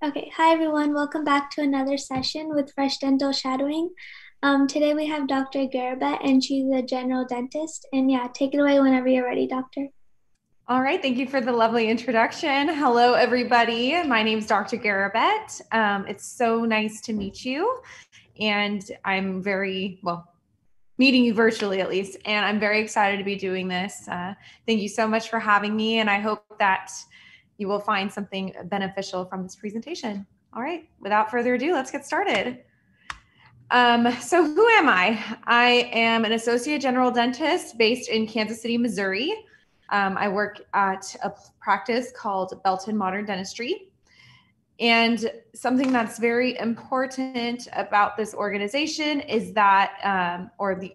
Okay, hi everyone. Welcome back to another session with Fresh Dental Shadowing. Um, today we have Dr. Garabet, and she's a general dentist. And yeah, take it away whenever you're ready, Doctor. All right, thank you for the lovely introduction. Hello, everybody. My name is Dr. Garabet. Um, it's so nice to meet you. And I'm very, well, meeting you virtually at least. And I'm very excited to be doing this. Uh, thank you so much for having me. And I hope that you will find something beneficial from this presentation. All right, without further ado, let's get started. Um, so who am I? I am an associate general dentist based in Kansas City, Missouri. Um, I work at a practice called Belton Modern Dentistry. And something that's very important about this organization is that, um, or the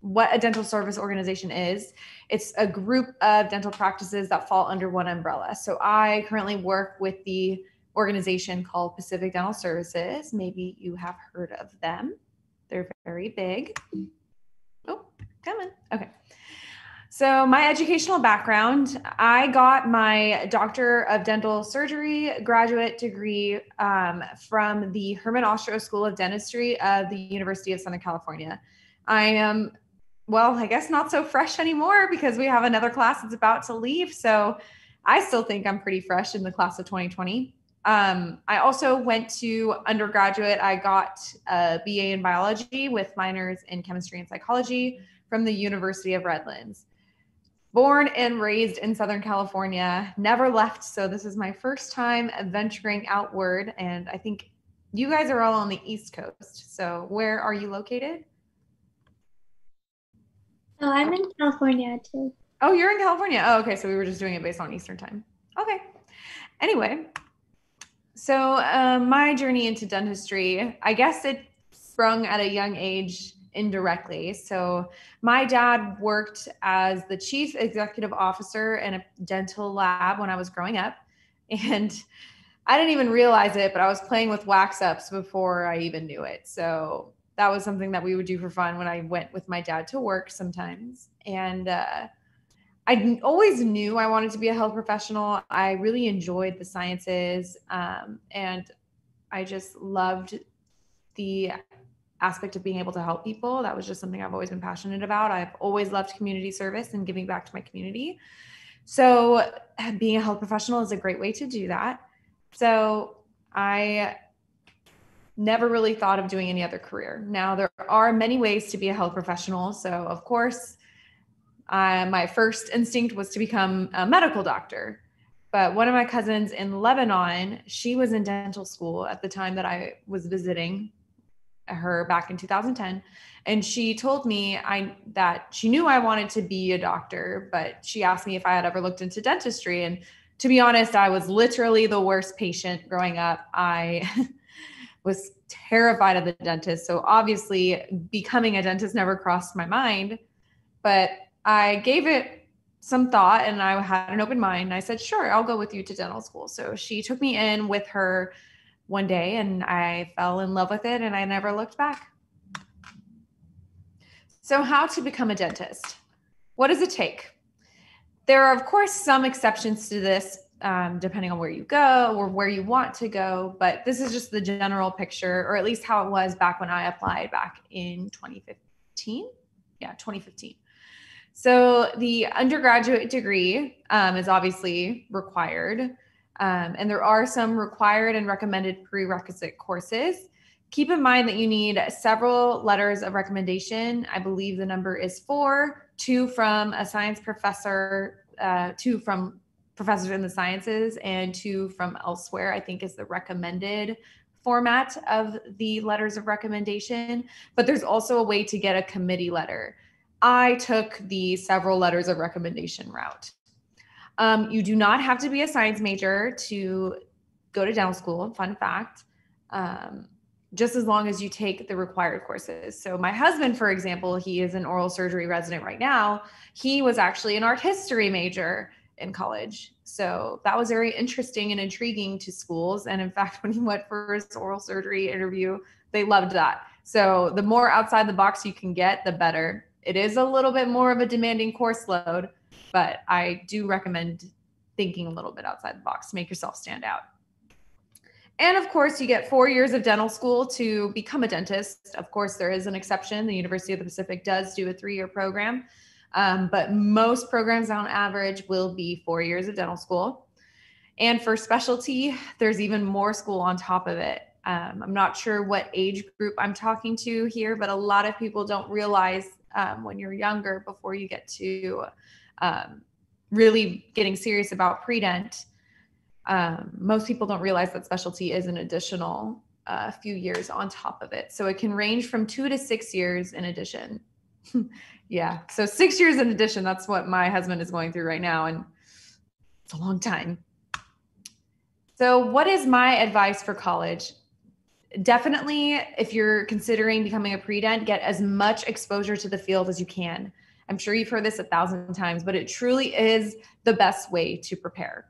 what a dental service organization is. It's a group of dental practices that fall under one umbrella. So I currently work with the organization called Pacific Dental Services. Maybe you have heard of them. They're very big. Oh, coming. Okay. So, my educational background I got my Doctor of Dental Surgery graduate degree um, from the Herman Ostrow School of Dentistry of the University of Southern California. I am well, I guess not so fresh anymore because we have another class that's about to leave. So I still think I'm pretty fresh in the class of 2020. Um, I also went to undergraduate. I got a BA in biology with minors in chemistry and psychology from the University of Redlands. Born and raised in Southern California, never left. So this is my first time venturing outward. And I think you guys are all on the East Coast. So where are you located? Oh, I'm in California too. Oh, you're in California. Oh, okay. So we were just doing it based on Eastern time. Okay. Anyway, so um, my journey into dentistry, I guess it sprung at a young age indirectly. So my dad worked as the chief executive officer in a dental lab when I was growing up. And I didn't even realize it, but I was playing with wax ups before I even knew it. So that was something that we would do for fun when I went with my dad to work sometimes. And uh, I always knew I wanted to be a health professional. I really enjoyed the sciences, um, and I just loved the aspect of being able to help people. That was just something I've always been passionate about. I've always loved community service and giving back to my community. So, being a health professional is a great way to do that. So, I never really thought of doing any other career. Now, there are many ways to be a health professional. So, of course, uh, my first instinct was to become a medical doctor. But one of my cousins in Lebanon, she was in dental school at the time that I was visiting her back in 2010 and she told me I that she knew I wanted to be a doctor but she asked me if I had ever looked into dentistry and to be honest I was literally the worst patient growing up I was terrified of the dentist. So obviously, becoming a dentist never crossed my mind. But I gave it some thought and I had an open mind. I said, sure, I'll go with you to dental school. So she took me in with her one day and I fell in love with it and I never looked back. So, how to become a dentist? What does it take? There are, of course, some exceptions to this um, depending on where you go or where you want to go. But this is just the general picture, or at least how it was back when I applied back in 2015. Yeah, 2015. So the undergraduate degree um, is obviously required. Um, and there are some required and recommended prerequisite courses. Keep in mind that you need several letters of recommendation. I believe the number is four, two from a science professor, uh, two from professors in the sciences and two from elsewhere, I think is the recommended format of the letters of recommendation. But there's also a way to get a committee letter. I took the several letters of recommendation route. Um, you do not have to be a science major to go to dental school, fun fact, um, just as long as you take the required courses. So, my husband, for example, he is an oral surgery resident right now. He was actually an art history major in college. So that was very interesting and intriguing to schools. And in fact, when he went for his oral surgery interview, they loved that. So the more outside the box you can get, the better. It is a little bit more of a demanding course load, but I do recommend thinking a little bit outside the box to make yourself stand out. And of course, you get four years of dental school to become a dentist. Of course, there is an exception. The University of the Pacific does do a three year program, um, but most programs on average will be four years of dental school. And for specialty, there's even more school on top of it. Um, I'm not sure what age group I'm talking to here, but a lot of people don't realize um, when you're younger before you get to um, really getting serious about pre-dent. Um, most people don't realize that specialty is an additional uh, few years on top of it. So it can range from two to six years in addition. yeah. So six years in addition, that's what my husband is going through right now. And it's a long time. So, what is my advice for college? Definitely, if you're considering becoming a pre-dent, get as much exposure to the field as you can. I'm sure you've heard this a thousand times, but it truly is the best way to prepare.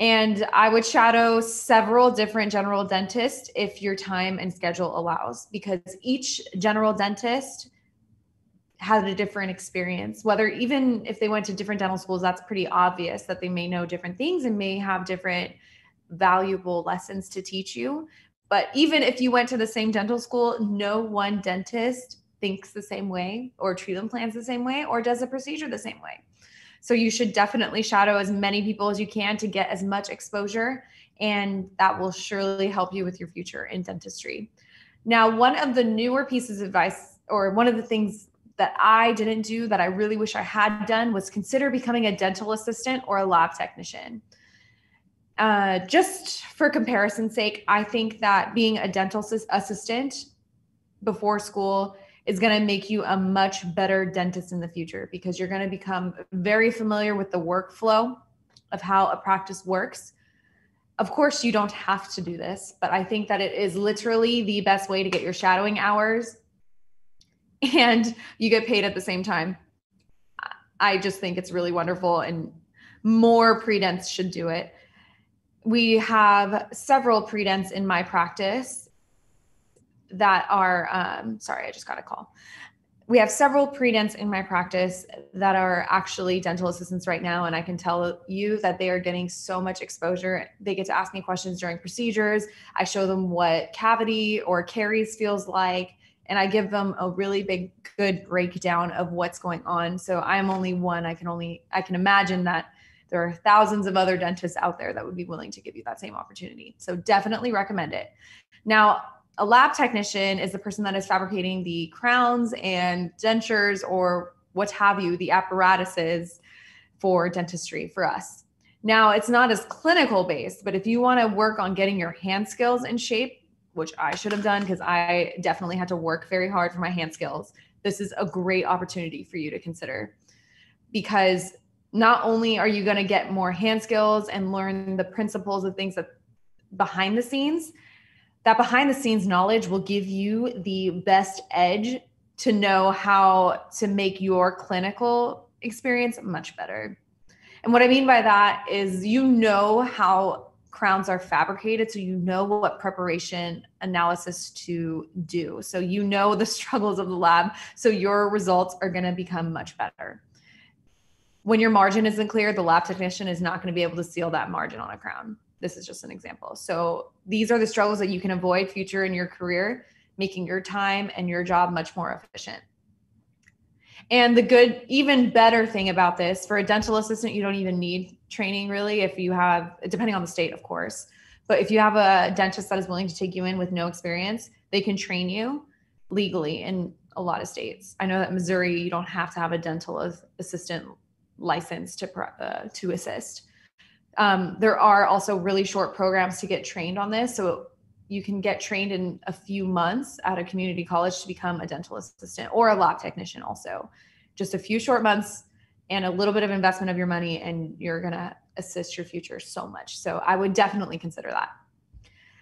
And I would shadow several different general dentists if your time and schedule allows, because each general dentist had a different experience. Whether even if they went to different dental schools, that's pretty obvious that they may know different things and may have different valuable lessons to teach you. But even if you went to the same dental school, no one dentist thinks the same way or treatment plans the same way or does a procedure the same way. So you should definitely shadow as many people as you can to get as much exposure and that will surely help you with your future in dentistry. Now, one of the newer pieces of advice or one of the things that I didn't do that I really wish I had done was consider becoming a dental assistant or a lab technician. Uh, just for comparison's sake, I think that being a dental assistant before school is going to make you a much better dentist in the future because you're going to become very familiar with the workflow of how a practice works. Of course, you don't have to do this, but I think that it is literally the best way to get your shadowing hours and you get paid at the same time. I just think it's really wonderful and more pre-dents should do it. We have several pre-dents in my practice that are um, sorry, I just got a call. We have several pre-dents in my practice that are actually dental assistants right now, and I can tell you that they are getting so much exposure. They get to ask me questions during procedures. I show them what cavity or caries feels like, and I give them a really big, good breakdown of what's going on. So I'm only one. I can only I can imagine that there are thousands of other dentists out there that would be willing to give you that same opportunity. So definitely recommend it. Now, a lab technician is the person that is fabricating the crowns and dentures or what have you, the apparatuses for dentistry for us. Now, it's not as clinical based, but if you want to work on getting your hand skills in shape, which I should have done because I definitely had to work very hard for my hand skills, this is a great opportunity for you to consider because not only are you going to get more hand skills and learn the principles of things that behind the scenes, that behind the scenes knowledge will give you the best edge to know how to make your clinical experience much better. And what I mean by that is you know how crowns are fabricated so you know what preparation analysis to do. So you know the struggles of the lab so your results are going to become much better. When your margin isn't clear, the lab technician is not going to be able to seal that margin on a crown. This is just an example. So these are the struggles that you can avoid future in your career, making your time and your job much more efficient. And the good, even better thing about this for a dental assistant, you don't even need training really if you have, depending on the state, of course. But if you have a dentist that is willing to take you in with no experience, they can train you legally in a lot of states. I know that Missouri, you don't have to have a dental assistant license to uh, to assist. Um, there are also really short programs to get trained on this. So you can get trained in a few months at a community college to become a dental assistant or a lab technician, also. Just a few short months and a little bit of investment of your money, and you're going to assist your future so much. So I would definitely consider that.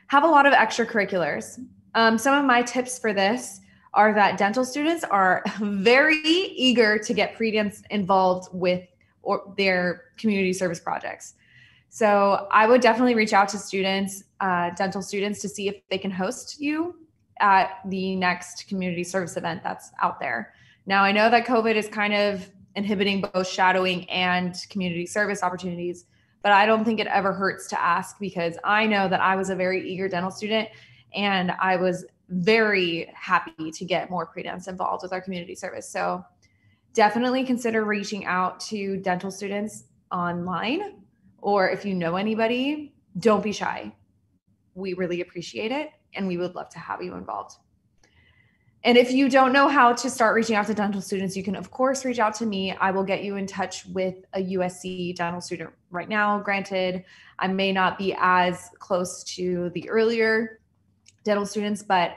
Have a lot of extracurriculars. Um, some of my tips for this are that dental students are very eager to get pre-dents involved with or their community service projects. So I would definitely reach out to students, uh, dental students, to see if they can host you at the next community service event that's out there. Now, I know that COVID is kind of inhibiting both shadowing and community service opportunities, but I don't think it ever hurts to ask because I know that I was a very eager dental student and I was very happy to get more pre-dents involved with our community service. So definitely consider reaching out to dental students online or if you know anybody, don't be shy. We really appreciate it and we would love to have you involved. And if you don't know how to start reaching out to dental students, you can, of course, reach out to me. I will get you in touch with a USC dental student right now. Granted, I may not be as close to the earlier dental students, but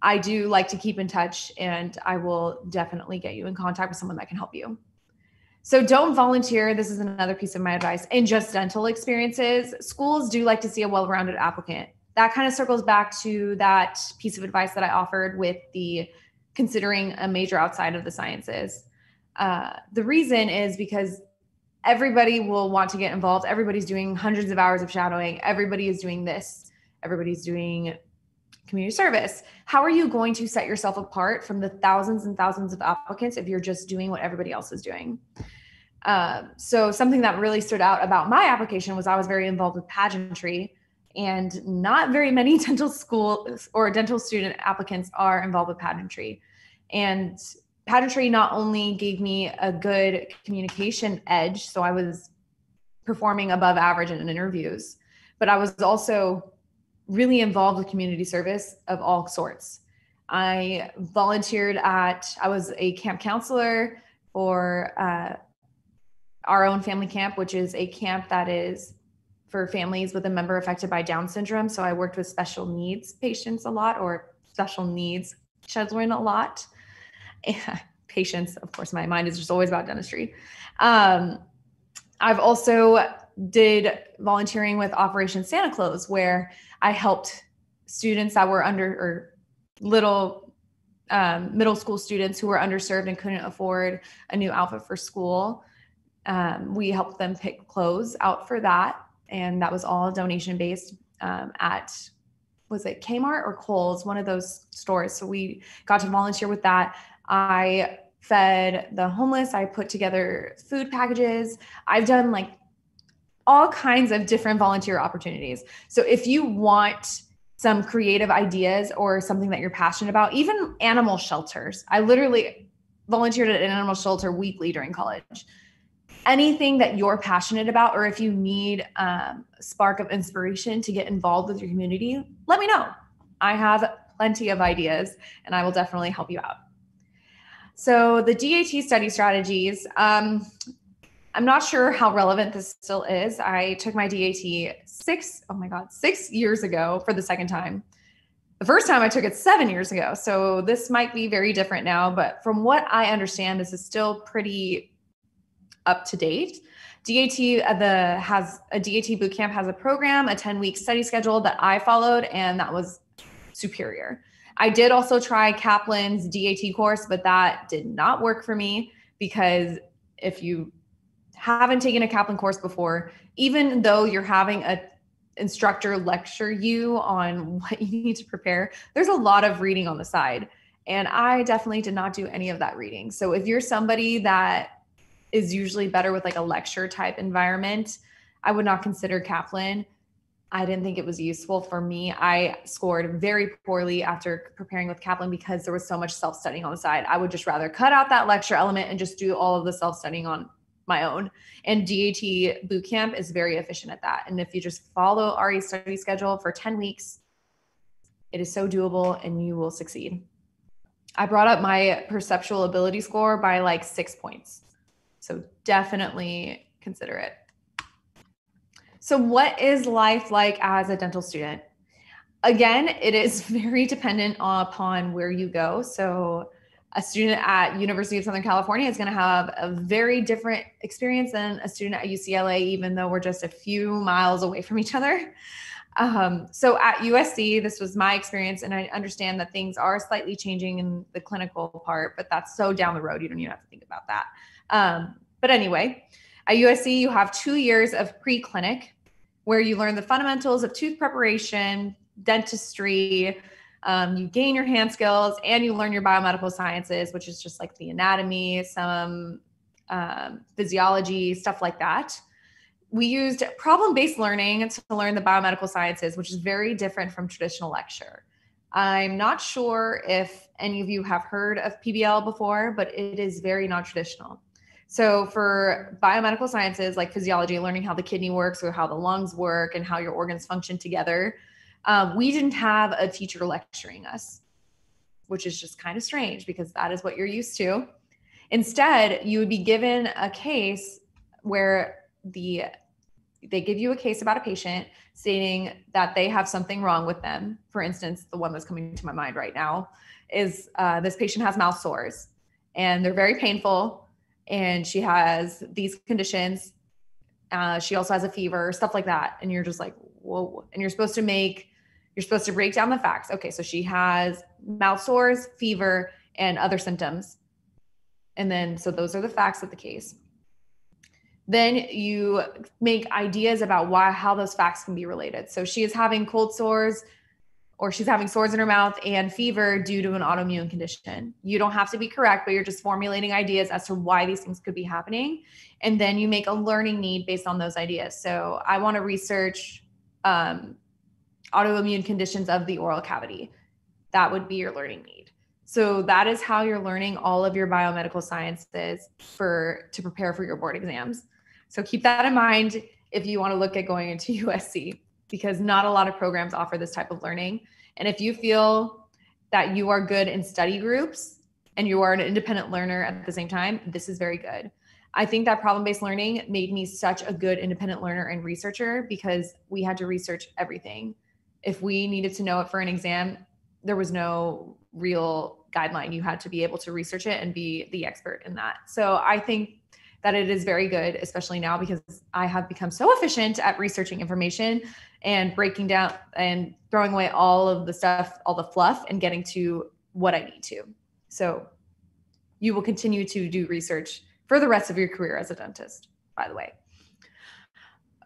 I do like to keep in touch and I will definitely get you in contact with someone that can help you. So don't volunteer. This is another piece of my advice. In just dental experiences, schools do like to see a well rounded applicant that kind of circles back to that piece of advice that I offered with the considering a major outside of the sciences. Uh, the reason is because everybody will want to get involved. Everybody's doing hundreds of hours of shadowing. Everybody is doing this. Everybody's doing community service. How are you going to set yourself apart from the thousands and thousands of applicants if you're just doing what everybody else is doing? Um, so, something that really stood out about my application was I was very involved with pageantry and not very many dental school or dental student applicants are involved with pageantry. And pageantry not only gave me a good communication edge, so I was performing above average in interviews, but I was also really involved with community service of all sorts. I volunteered at, I was a camp counselor for uh, our own family camp, which is a camp that is for families with a member affected by Down syndrome. So I worked with special needs patients a lot or special needs children a lot. patients, of course, my mind is just always about dentistry. Um, I've also did volunteering with Operation Santa Claus, where I helped students that were under or little um, middle school students who were underserved and couldn't afford a new outfit for school. Um, we helped them pick clothes out for that and that was all donation based um, at was it Kmart or Kohl's, one of those stores. So we got to volunteer with that. I fed the homeless. I put together food packages. I've done like all kinds of different volunteer opportunities. So if you want some creative ideas or something that you're passionate about, even animal shelters, I literally volunteered at an animal shelter weekly during college anything that you're passionate about, or if you need um, a spark of inspiration to get involved with your community, let me know. I have plenty of ideas and I will definitely help you out. So, the DAT study strategies, um, I'm not sure how relevant this still is. I took my DAT six, oh my God, six years ago for the second time. The first time I took it seven years ago. So, this might be very different now, but from what I understand, this is still pretty up to date. DAT uh, the has a DAT bootcamp has a program, a 10 week study schedule that I followed, and that was superior. I did also try Kaplan's DAT course, but that did not work for me because if you haven't taken a Kaplan course before, even though you're having a instructor lecture you on what you need to prepare, there's a lot of reading on the side. And I definitely did not do any of that reading. So if you're somebody that is usually better with like a lecture type environment. I would not consider Kaplan. I didn't think it was useful for me. I scored very poorly after preparing with Kaplan because there was so much self studying on the side. I would just rather cut out that lecture element and just do all of the self studying on my own. And DAT Bootcamp is very efficient at that. And if you just follow RE study schedule for 10 weeks, it is so doable and you will succeed. I brought up my perceptual ability score by like six points. So definitely consider it. So, what is life like as a dental student? Again, it is very dependent upon where you go. So, a student at University of Southern California is going to have a very different experience than a student at UCLA, even though we're just a few miles away from each other. Um, so at USC, this was my experience, and I understand that things are slightly changing in the clinical part, but that's so down the road. You don't even have to think about that. Um, but anyway, at USC, you have two years of pre clinic where you learn the fundamentals of tooth preparation, dentistry. Um, you gain your hand skills and you learn your biomedical sciences, which is just like the anatomy, some um, physiology, stuff like that. we used problem based learning to learn the biomedical sciences, which is very different from traditional lecture. I'm not sure if any of you have heard of PBL before, but it is very non traditional. So, for biomedical sciences like physiology, learning how the kidney works or how the lungs work and how your organs function together, um, we didn't have a teacher lecturing us, which is just kind of strange because that is what you're used to. Instead, you would be given a case where the they give you a case about a patient stating that they have something wrong with them. For instance, the one that's coming to my mind right now is uh, this patient has mouth sores and they're very painful, and she has these conditions. Uh, she also has a fever, stuff like that, and you're just like, whoa! And you're supposed to make you're supposed to break down the facts. Okay, so she has mouth sores, fever, and other symptoms. And then, so those are the facts of the case. Then you make ideas about why, how those facts can be related. So she is having cold sores or she's having sores in her mouth and fever due to an autoimmune condition. You don't have to be correct, but you're just formulating ideas as to why these things could be happening. And then you make a learning need based on those ideas. So I want to research um, autoimmune conditions of the oral cavity. That would be your learning need. So that is how you're learning all of your biomedical sciences for to prepare for your board exams. So keep that in mind if you want to look at going into USC because not a lot of programs offer this type of learning. And if you feel that you are good in study groups and you are an independent learner at the same time, this is very good. I think that problem based learning made me such a good independent learner and researcher because we had to research everything if we needed to know it for an exam, there was no real guideline. You had to be able to research it and be the expert in that. So I think that it is very good, especially now because I have become so efficient at researching information and breaking down and throwing away all of the stuff, all the fluff, and getting to what I need to. So you will continue to do research for the rest of your career as a dentist, by the way.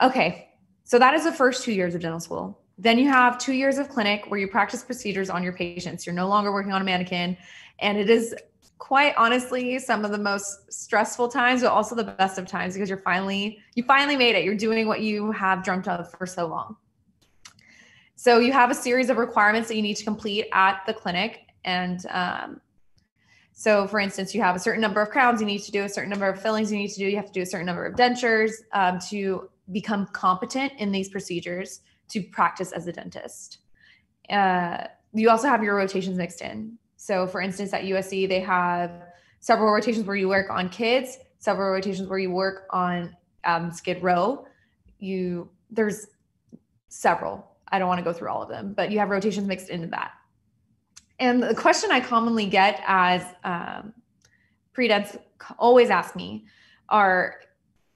Okay, so that is the first two years of dental school. Then you have two years of clinic where you practice procedures on your patients. You're no longer working on a mannequin. And it is quite honestly some of the most stressful times, but also the best of times because you're finally, you finally made it. You're doing what you have dreamt of for so long. So you have a series of requirements that you need to complete at the clinic. And um, so, for instance, you have a certain number of crowns you need to do, a certain number of fillings you need to do. You have to do a certain number of dentures um, to become competent in these procedures to practice as a dentist. Uh, you also have your rotations mixed in. So, for instance, at USC, they have several rotations where you work on kids, several rotations where you work on um, Skid Row. You there's several. I don't want to go through all of them, but you have rotations mixed into that. And the question I commonly get as um, pre-dents always ask me are,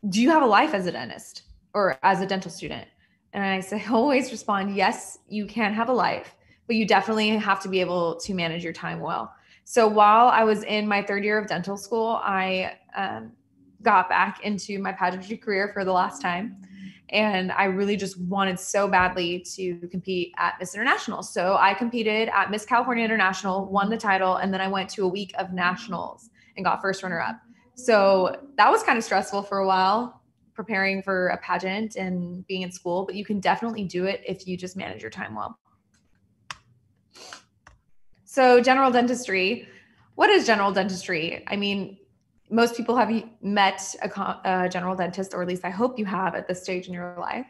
do you have a life as a dentist or as a dental student? And I say, always respond, yes, you can have a life, but you definitely have to be able to manage your time well. So while I was in my third year of dental school, I um, got back into my pageantry career for the last time. And I really just wanted so badly to compete at Miss International. So I competed at Miss California International, won the title, and then I went to a week of nationals and got first runner up. So that was kind of stressful for a while preparing for a pageant and being in school, but you can definitely do it if you just manage your time well. So, general dentistry. What is general dentistry? I mean, most people have met a, a general dentist, or at least I hope you have at this stage in your life.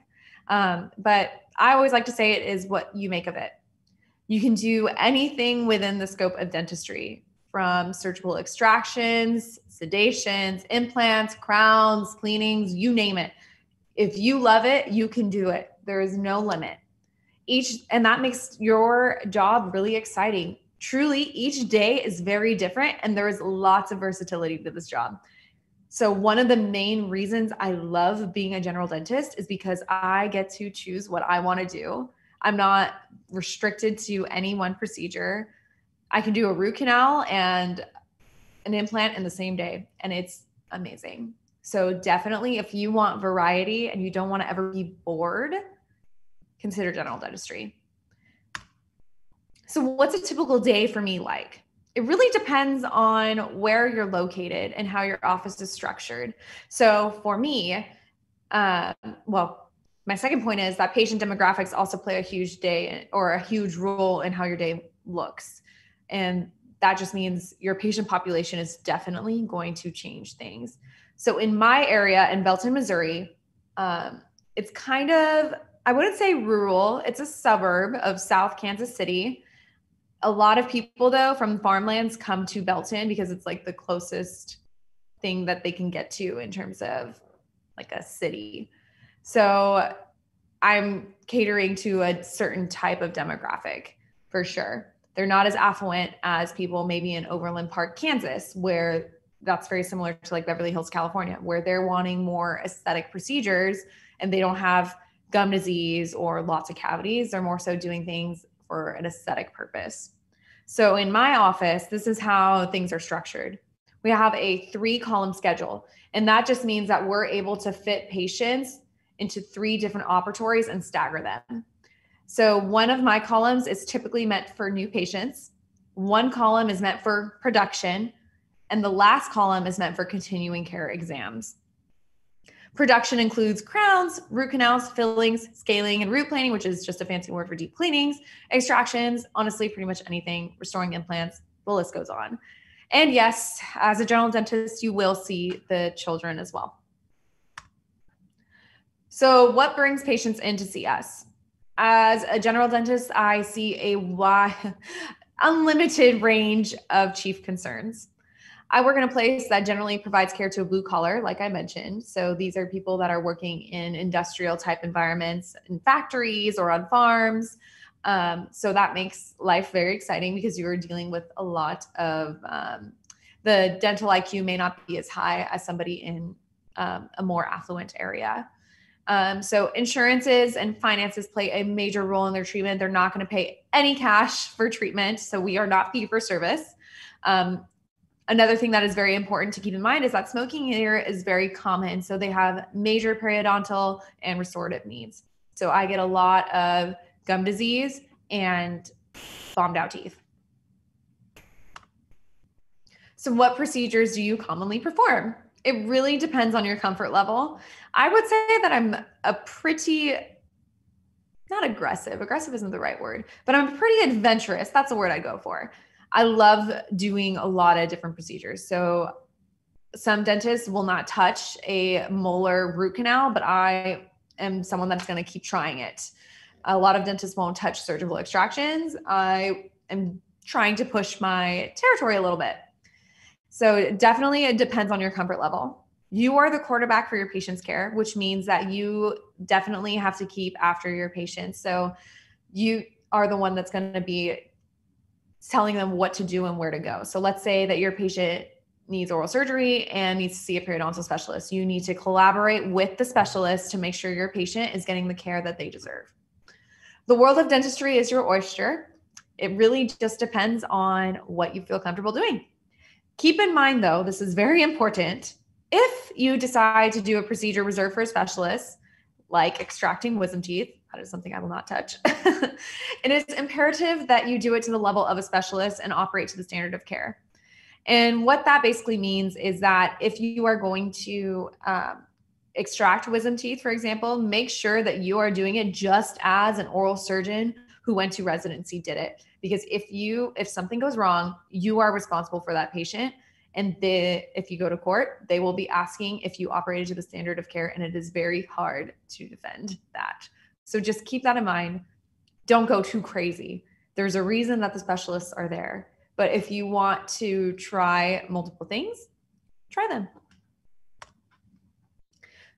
Um, but I always like to say it is what you make of it. You can do anything within the scope of dentistry from surgical extractions, sedations, implants, crowns, cleanings, you name it. If you love it, you can do it. There is no limit. Each and that makes your job really exciting. Truly, each day is very different and there is lots of versatility to this job. So, one of the main reasons I love being a general dentist is because I get to choose what I want to do. I'm not restricted to any one procedure. I can do a root canal and an implant in the same day, and it's amazing. So, definitely, if you want variety and you don't want to ever be bored, consider general dentistry. So, what's a typical day for me like? It really depends on where you're located and how your office is structured. So, for me, um, well, my second point is that patient demographics also play a huge day or a huge role in how your day looks. And that just means your patient population is definitely going to change things. So in my area in Belton, Missouri, um, it's kind of, I wouldn't say rural, it's a suburb of South Kansas City. A lot of people, though, from farmlands come to Belton because it's like the closest thing that they can get to in terms of like a city. So I'm catering to a certain type of demographic for sure. They're not as affluent as people maybe in Overland Park, Kansas, where that's very similar to like Beverly Hills, California, where they're wanting more aesthetic procedures and they don't have gum disease or lots of cavities. They're more so doing things for an aesthetic purpose. So in my office, this is how things are structured. We have a three column schedule, and that just means that we're able to fit patients into three different operatories and stagger them. So one of my columns is typically meant for new patients, one column is meant for production, and the last column is meant for continuing care exams. Production includes crowns, root canals, fillings, scaling, and root planing, which is just a fancy word for deep cleanings, extractions, honestly, pretty much anything, restoring implants, the list goes on. And yes, as a general dentist, you will see the children as well. So, what brings patients in to see us? As a general dentist, I see a wide, unlimited range of chief concerns. I work in a place that generally provides care to a blue collar, like I mentioned. So these are people that are working in industrial type environments, in factories or on farms. Um, so that makes life very exciting because you are dealing with a lot of um, the dental IQ may not be as high as somebody in um, a more affluent area. Um, so insurances and finances play a major role in their treatment. They're not going to pay any cash for treatment, so we are not fee for service. Um, Another thing that is very important to keep in mind is that smoking here is very common. So they have major periodontal and restorative needs. So I get a lot of gum disease and bombed out teeth. So, what procedures do you commonly perform? It really depends on your comfort level. I would say that I'm a pretty, not aggressive, aggressive isn't the right word, but I'm pretty adventurous. That's the word I go for. I love doing a lot of different procedures. So some dentists will not touch a molar root canal, but I am someone that's going to keep trying it. A lot of dentists won't touch surgical extractions. I am trying to push my territory a little bit. So definitely it depends on your comfort level. You are the quarterback for your patient's care, which means that you definitely have to keep after your patients. So you are the one that's going to be telling them what to do and where to go. So let's say that your patient needs oral surgery and needs to see a periodontal specialist. You need to collaborate with the specialist to make sure your patient is getting the care that they deserve. The world of dentistry is your oyster. It really just depends on what you feel comfortable doing. Keep in mind, though, this is very important. If you decide to do a procedure reserved for a specialist, like extracting wisdom teeth, that is something I will not touch. And it is imperative that you do it to the level of a specialist and operate to the standard of care. And what that basically means is that if you are going to um, extract wisdom teeth, for example, make sure that you are doing it just as an oral surgeon who went to residency did it. Because if you, if something goes wrong, you are responsible for that patient. And if you go to court, they will be asking if you operated to the standard of care, and it is very hard to defend that. So just keep that in mind. Don't go too crazy. There's a reason that the specialists are there. But if you want to try multiple things, try them.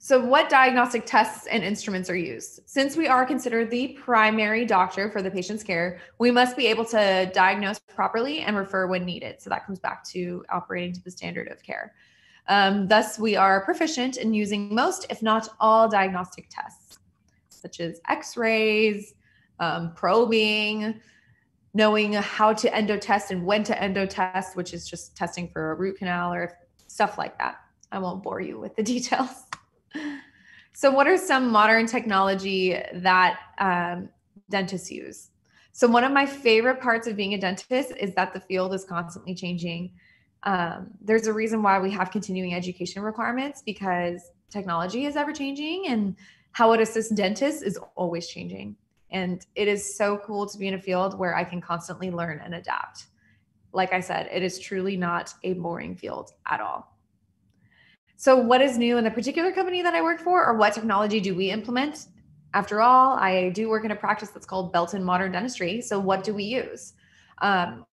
So, what diagnostic tests and instruments are used? Since we are considered the primary doctor for the patient's care, we must be able to diagnose properly and refer when needed. So, that comes back to operating to the standard of care. Um, thus, we are proficient in using most, if not all, diagnostic tests such as x rays, um, probing, knowing how to endotest and when to endotest, which is just testing for a root canal or stuff like that. I won't bore you with the details. so, what are some modern technology that um, dentists use? So, one of my favorite parts of being a dentist is that the field is constantly changing. Um, there's a reason why we have continuing education requirements because technology is ever changing and how it assists dentists is always changing. And it is so cool to be in a field where I can constantly learn and adapt. Like I said, it is truly not a boring field at all. So, what is new in the particular company that I work for, or what technology do we implement? After all, I do work in a practice that's called Belton Modern Dentistry. So, what do we use? Um,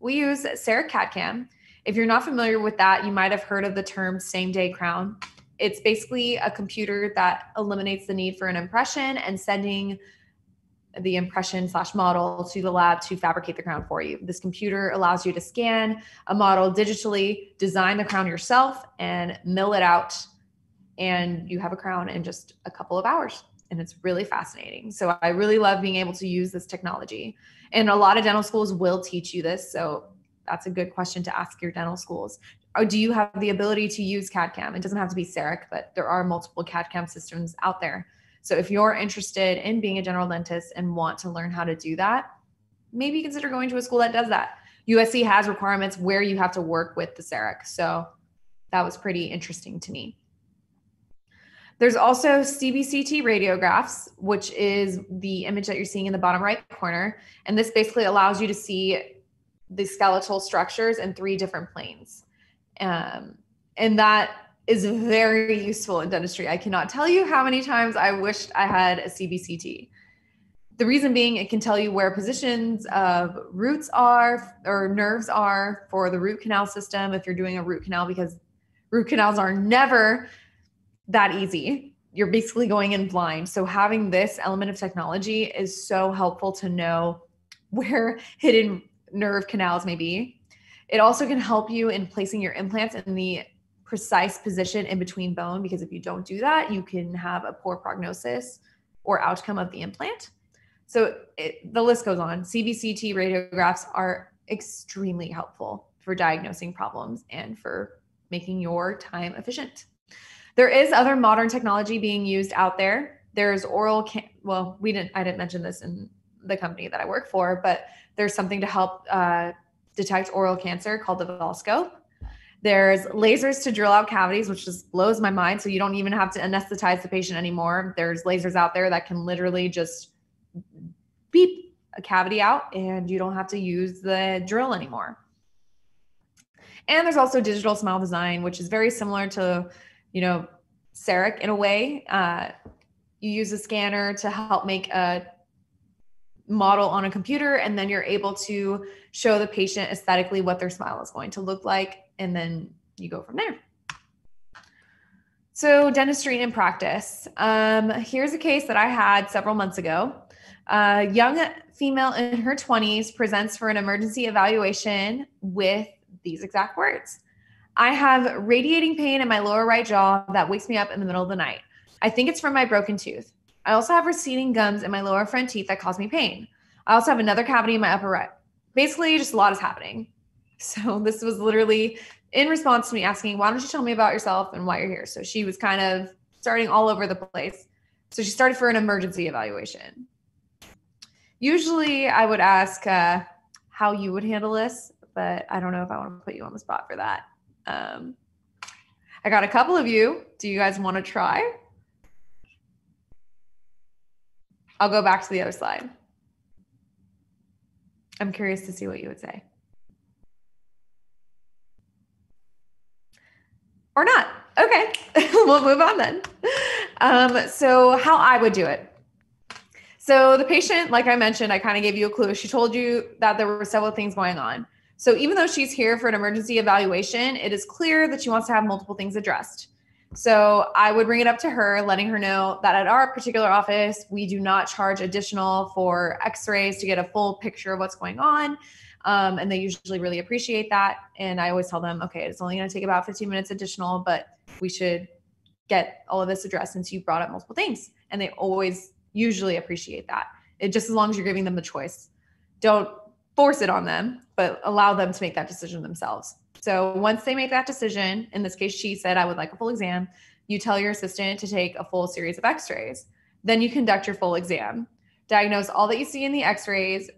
we use CEREC CAD-CAM. If you're not familiar with that, you might have heard of the term same day crown. It's basically a computer that eliminates the need for an impression and sending the impression slash model to the lab to fabricate the crown for you. This computer allows you to scan a model digitally, design the crown yourself, and mill it out. And you have a crown in just a couple of hours. And it's really fascinating. So I really love being able to use this technology. And a lot of dental schools will teach you this. So that's a good question to ask your dental schools. Or do you have the ability to use CAD CAM? It doesn't have to be CEREC, but there are multiple CAD CAM systems out there. So if you're interested in being a general dentist and want to learn how to do that, maybe consider going to a school that does that. USC has requirements where you have to work with the CEREC. So that was pretty interesting to me. There's also CBCT radiographs, which is the image that you're seeing in the bottom right corner. And this basically allows you to see the skeletal structures in three different planes. Um, and that is very useful in dentistry. I cannot tell you how many times I wished I had a CBCT. The reason being, it can tell you where positions of roots are or nerves are for the root canal system if you're doing a root canal, because root canals are never that easy. You're basically going in blind. So, having this element of technology is so helpful to know where hidden nerve canals may be. It also can help you in placing your implants in the precise position in between bone because if you don't do that, you can have a poor prognosis or outcome of the implant. So it, the list goes on. CBCT radiographs are extremely helpful for diagnosing problems and for making your time efficient. There is other modern technology being used out there. There's oral well, we didn't I didn't mention this in the company that I work for, but there's something to help uh, detect oral cancer called the Velscope. There's lasers to drill out cavities, which just blows my mind. So you don't even have to anesthetize the patient anymore. There's lasers out there that can literally just beep a cavity out and you don't have to use the drill anymore. And there's also digital smile design, which is very similar to, you know, CEREC in a way. Uh, you use a scanner to help make a model on a computer, and then you're able to show the patient aesthetically what their smile is going to look like and then you go from there. So, dentistry in practice. Um, here's a case that I had several months ago. A young female in her 20s presents for an emergency evaluation with these exact words I have radiating pain in my lower right jaw that wakes me up in the middle of the night. I think it's from my broken tooth. I also have receding gums in my lower front teeth that cause me pain. I also have another cavity in my upper right. Basically, just a lot is happening. So this was literally in response to me asking, why don't you tell me about yourself and why you're here? So she was kind of starting all over the place. So she started for an emergency evaluation. Usually I would ask uh, how you would handle this, but I don't know if I want to put you on the spot for that. Um, I got a couple of you. Do you guys want to try? I'll go back to the other slide. I'm curious to see what you would say. or not. Okay, we'll move on then. Um, so, how I would do it. So, the patient, like I mentioned, I kind of gave you a clue. She told you that there were several things going on. So, even though she's here for an emergency evaluation, it is clear that she wants to have multiple things addressed. So, I would bring it up to her, letting her know that at our particular office, we do not charge additional for x rays to get a full picture of what's going on. Um, and they usually really appreciate that. And I always tell them, okay, it's only going to take about 15 minutes additional, but we should get all of this addressed since you brought up multiple things. And they always usually appreciate that. It just as long as you're giving them the choice. Don't force it on them, but allow them to make that decision themselves. So once they make that decision, in this case, she said, I would like a full exam. You tell your assistant to take a full series of x rays. Then you conduct your full exam, diagnose all that you see in the x rays,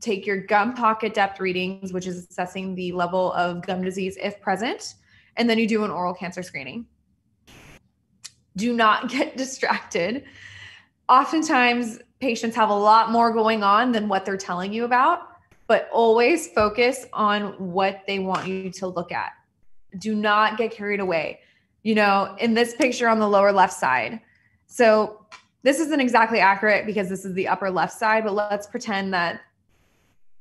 take your gum pocket depth readings, which is assessing the level of gum disease if present, and then you do an oral cancer screening. Do not get distracted. Oftentimes, patients have a lot more going on than what they're telling you about, but always focus on what they want you to look at. Do not get carried away. You know, in this picture on the lower left side, so this isn't exactly accurate because this is the upper left side, but let's pretend that,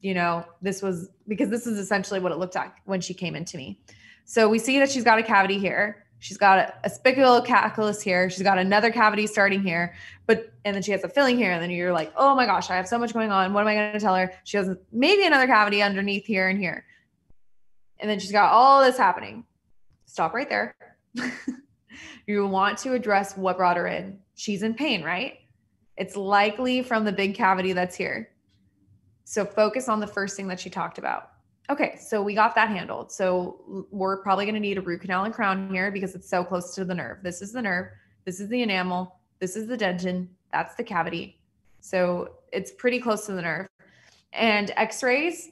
you know, this was because this is essentially what it looked like when she came into me. So we see that she's got a cavity here. She's got a, a spiculocaculus here. She's got another cavity starting here, but and then she has a filling here. And then you're like, oh my gosh, I have so much going on. What am I going to tell her? She has maybe another cavity underneath here and here. And then she's got all this happening. Stop right there. you want to address what brought her in. She's in pain, right? It's likely from the big cavity that's here. So focus on the first thing that she talked about. Okay, so we got that handled. So we're probably going to need a root canal and crown here because it's so close to the nerve. This is the nerve. This is the enamel. This is the dentin. That's the cavity. So it's pretty close to the nerve. And x-rays,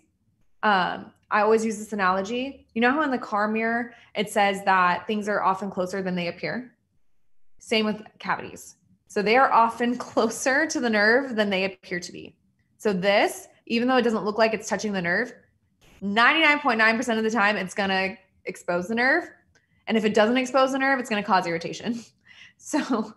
um, I always use this analogy. You know how in the car mirror it says that things are often closer than they appear? Same with cavities. So they are often closer to the nerve than they appear to be. So this, even though it doesn't look like it's touching the nerve, 99.9% of the time it's going to expose the nerve. And if it doesn't expose the nerve, it's going to cause irritation. So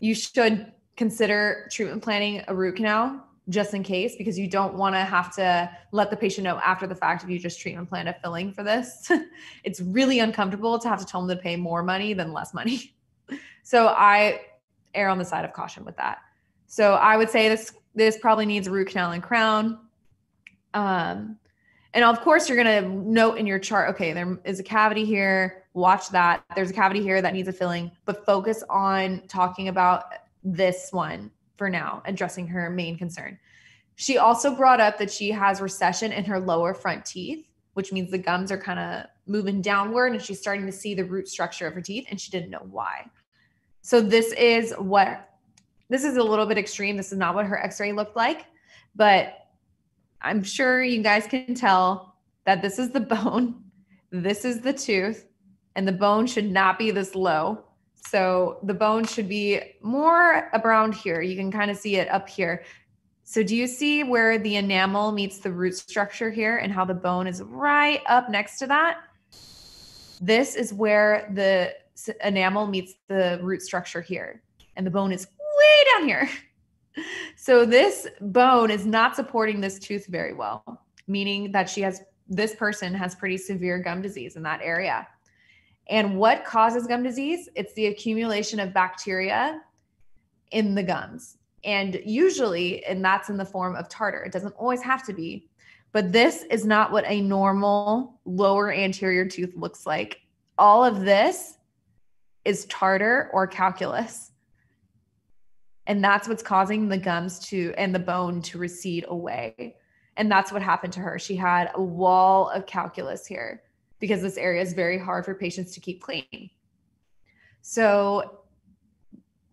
you should consider treatment planning a root canal just in case because you don't want to have to let the patient know after the fact if you just treatment plan a filling for this. it's really uncomfortable to have to tell them to pay more money than less money. so I err on the side of caution with that. So I would say this this probably needs a root canal and crown. Um, and of course, you're going to note in your chart, okay, there is a cavity here. Watch that. There's a cavity here that needs a filling, but focus on talking about this one for now, addressing her main concern. She also brought up that she has recession in her lower front teeth, which means the gums are kind of moving downward and she's starting to see the root structure of her teeth and she didn't know why. So this is what this is a little bit extreme. This is not what her x-ray looked like, but I'm sure you guys can tell that this is the bone, this is the tooth, and the bone should not be this low. So the bone should be more around here. You can kind of see it up here. So do you see where the enamel meets the root structure here and how the bone is right up next to that? This is where the enamel meets the root structure here and the bone is way down here. so this bone is not supporting this tooth very well, meaning that she has this person has pretty severe gum disease in that area. And what causes gum disease? It's the accumulation of bacteria in the gums. And usually, and that's in the form of tartar. It doesn't always have to be, but this is not what a normal lower anterior tooth looks like. All of this is tartar or calculus. And that's what's causing the gums to and the bone to recede away. And that's what happened to her. She had a wall of calculus here because this area is very hard for patients to keep clean. So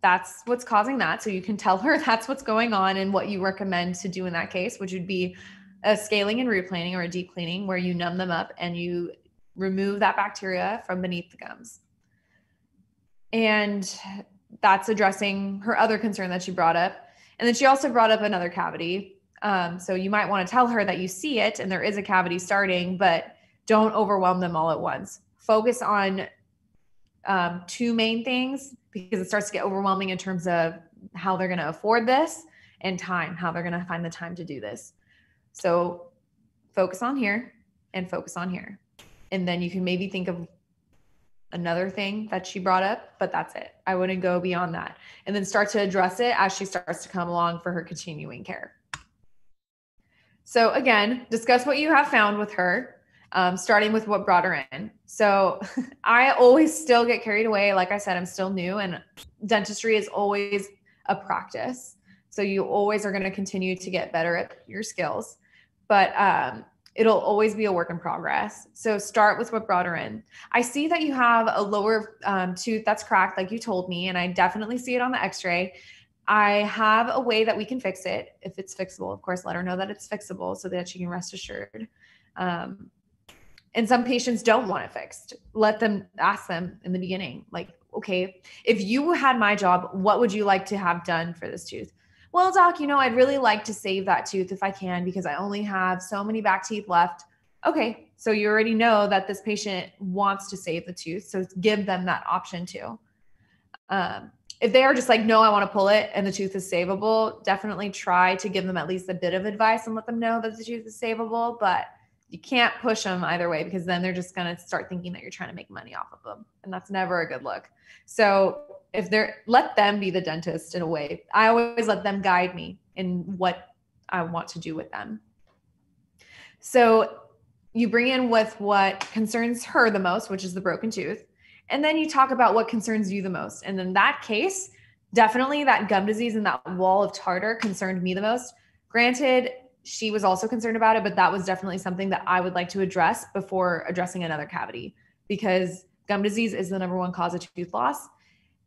that's what's causing that. So you can tell her that's what's going on and what you recommend to do in that case, which would be a scaling and root planing or a deep cleaning where you numb them up and you remove that bacteria from beneath the gums. And that's addressing her other concern that she brought up. And then she also brought up another cavity. Um, so you might want to tell her that you see it and there is a cavity starting, but don't overwhelm them all at once. Focus on um, two main things because it starts to get overwhelming in terms of how they're going to afford this and time, how they're going to find the time to do this. So focus on here and focus on here. And then you can maybe think of another thing that she brought up, but that's it. I wouldn't go beyond that. And then start to address it as she starts to come along for her continuing care. So, again, discuss what you have found with her, um, starting with what brought her in. So, I always still get carried away. Like I said, I'm still new, and dentistry is always a practice. So, you always are going to continue to get better at your skills. But um, it'll always be a work in progress. So start with what brought her in. I see that you have a lower um, tooth that's cracked, like you told me, and I definitely see it on the x ray. I have a way that we can fix it if it's fixable. Of course, let her know that it's fixable so that she can rest assured. Um, and some patients don't want it fixed. Let them ask them in the beginning, like, okay, if you had my job, what would you like to have done for this tooth? Well, doc, you know, I'd really like to save that tooth if I can because I only have so many back teeth left. Okay, so you already know that this patient wants to save the tooth. So give them that option too. Um, if they are just like, no, I want to pull it and the tooth is savable, definitely try to give them at least a bit of advice and let them know that the tooth is savable. But you can't push them either way because then they're just going to start thinking that you're trying to make money off of them. And that's never a good look. So if they're, let them be the dentist in a way. I always let them guide me in what I want to do with them. So you bring in with what concerns her the most, which is the broken tooth. And then you talk about what concerns you the most. And in that case, definitely that gum disease and that wall of tartar concerned me the most. Granted, she was also concerned about it, but that was definitely something that I would like to address before addressing another cavity because gum disease is the number one cause of tooth loss.